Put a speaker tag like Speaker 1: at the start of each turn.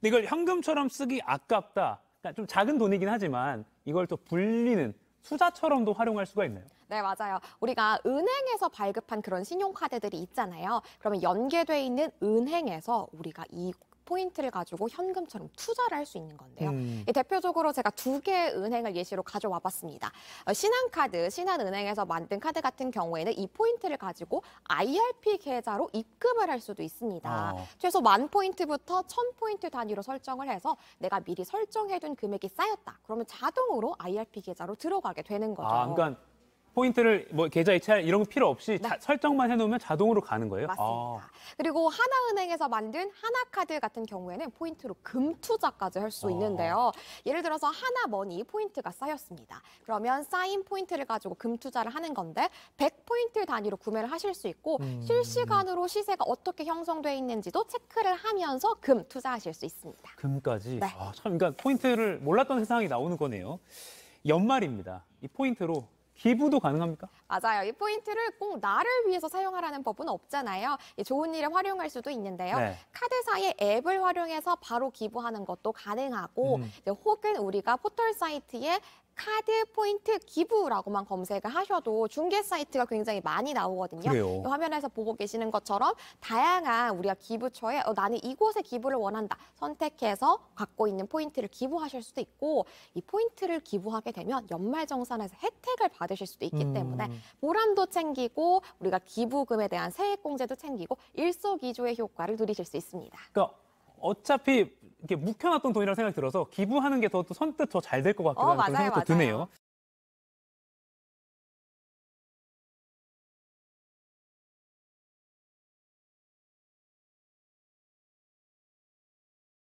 Speaker 1: 근데 이걸 현금처럼 쓰기 아깝다. 그러니까 좀 작은 돈이긴 하지만 이걸 또 불리는 투자처럼도 활용할 수가 있나요?
Speaker 2: 네, 맞아요. 우리가 은행에서 발급한 그런 신용카드들이 있잖아요. 그러면 연계돼 있는 은행에서 우리가 이 포인트를 가지고 현금처럼 투자를 할 수 있는 건데요.
Speaker 1: 음.
Speaker 2: 이 대표적으로 제가 두 개의 은행을 예시로 가져와 봤습니다. 어, 신한카드, 신한은행에서 만든 카드 같은 경우에는 이 포인트를 가지고 IRP 계좌로 입금을 할 수도 있습니다.
Speaker 1: 어.
Speaker 2: 최소 만 포인트부터 천 포인트 단위로 설정을 해서 내가 미리 설정해둔 금액이 쌓였다. 그러면 자동으로 IRP 계좌로 들어가게 되는 거죠.
Speaker 1: 아, 그러니까 포인트를 뭐 계좌 이체할 이런 거 필요 없이
Speaker 2: 네.
Speaker 1: 자- 설정만 해놓으면 자동으로 가는 거예요?
Speaker 2: 맞습니다.
Speaker 1: 아.
Speaker 2: 그리고 하나은행에서 만든 하나카드 같은 경우에는 포인트로 금투자까지 할수
Speaker 1: 아.
Speaker 2: 있는데요. 예를 들어서 하나머니 포인트가 쌓였습니다. 그러면 쌓인 포인트를 가지고 금투자를 하는 건데 100포인트 단위로 구매를 하실 수 있고
Speaker 1: 음.
Speaker 2: 실시간으로 시세가 어떻게 형성돼 있는지도 체크를 하면서 금 투자하실 수 있습니다.
Speaker 1: 금까지.
Speaker 2: 네.
Speaker 1: 아, 참, 그러니까 포인트를 몰랐던 세상이 나오는 거네요. 연말입니다. 이 포인트로 기부도 가능합니까?
Speaker 2: 맞아요. 이 포인트를 꼭 나를 위해서 사용하라는 법은 없잖아요. 이 좋은 일에 활용할 수도 있는데요.
Speaker 1: 네.
Speaker 2: 카드사의 앱을 활용해서 바로 기부하는 것도 가능하고
Speaker 1: 음.
Speaker 2: 혹은 우리가 포털 사이트에 카드 포인트 기부라고만 검색을 하셔도 중개 사이트가 굉장히 많이 나오거든요.
Speaker 1: 그래요.
Speaker 2: 이 화면에서 보고 계시는 것처럼 다양한 우리가 기부처에 어, 나는 이곳에 기부를 원한다 선택해서 갖고 있는 포인트를 기부하실 수도 있고 이 포인트를 기부하게 되면 연말정산에서 혜택을 받으실 수도 있기
Speaker 1: 음.
Speaker 2: 때문에 보람도 챙기고 우리가 기부금에 대한 세액공제도 챙기고 일석이조의 효과를 누리실 수 있습니다.
Speaker 1: 그러니까 어차피 이렇게 묵혀놨던 돈이라고 생각이 들어서 기부하는 게 더 또 선뜻 더 잘 될 것 같기도
Speaker 2: 어,
Speaker 1: 하는 그런
Speaker 2: 맞아요,
Speaker 1: 생각도
Speaker 2: 맞아요.
Speaker 1: 드네요.